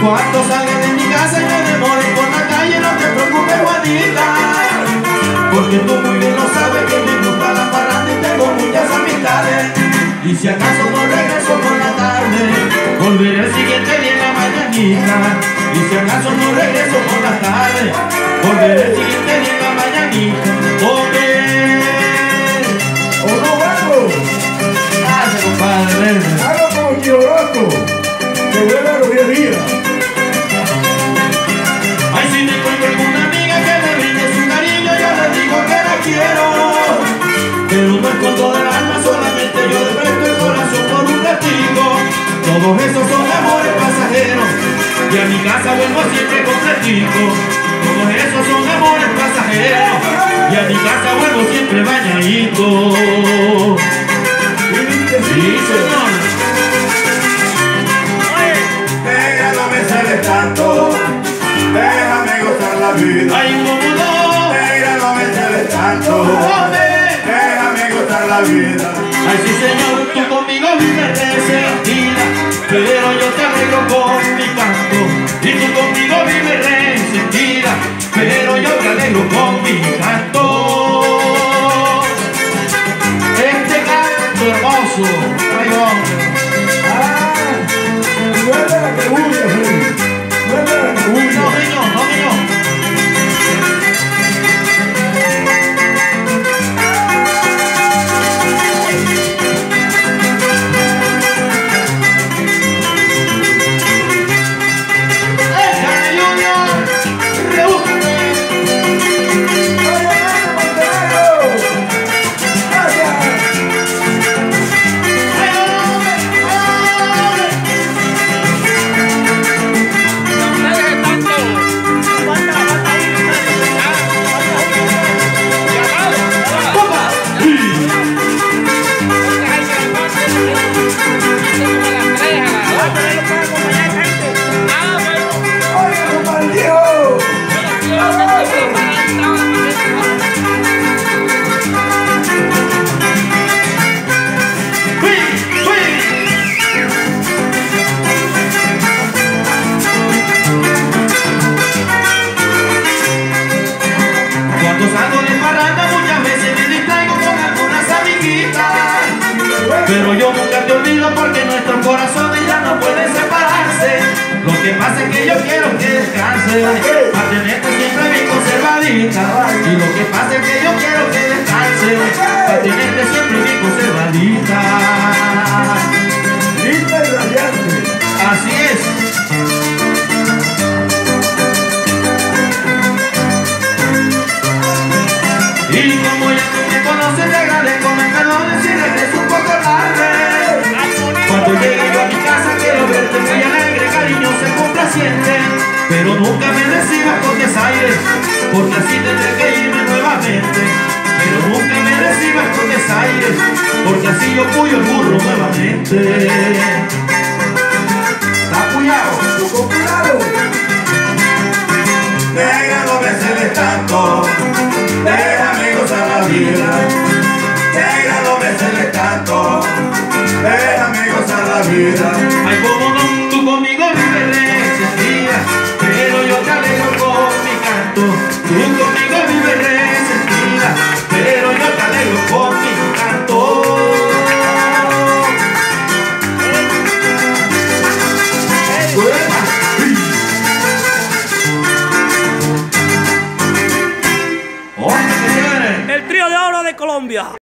Cuando salga de mi casa y me demore por la calle, no te preocupes, Juanita. Porque tú muy bien lo sabes que me gusta la parranda y tengo muchas amistades. Y si acaso no regreso por la tarde, volveré el siguiente día mañanita. Y si acaso no regreso por la tarde, volveré el siguiente día la mañanita. Porque... ¿O no vengo? Gracias, compadre. Hago como Chiroroco, que vuelve a los 10 días. Ay, si me encuentro con una amiga que me brinde su cariño, yo le digo que la quiero. Pero no es con toda el alma, solamente yo le presto el corazón por un ratito. Todos mi casa vuelvo siempre completico. Todos esos son amores pasajeros, y a mi casa vuelvo siempre bañadito. Sí, señor. Negra, no me tanto, déjame gozar la vida. Ay, cómo. Negra, no me celes tanto, déjame gozar la vida. Ay, sí, señor, tú conmigo vives resentida, pero me. Pero yo nunca te olvido porque nuestros corazones ya no pueden separarse. Lo que pasa es que yo quiero que descanse. Para tenerte siempre bien conservadita. Y lo que pasa es que yo porque así tendré que irme nuevamente. Pero nunca me recibas con desaires, porque así yo puyo el burro nuevamente. ¿Está? ¡Tú con cuidado! Negra, no me celes tanto, déjame gozar la vida. Negra, no me celes tanto, déjame gozar la vida. 콜롬비아.